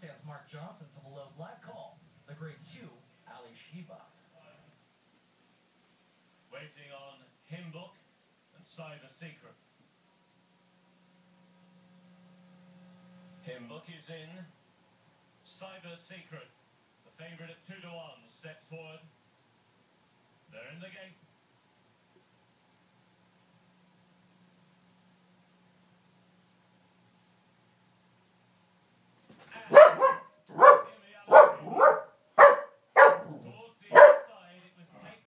stands Mark Johnson for the low black call. The grade two, Alysheba. Waiting on Hymn Book and Cyber Secret. Hymn Book is in. Cyber Secret, the favourite at 2 to 1, steps forward. They're in the gate.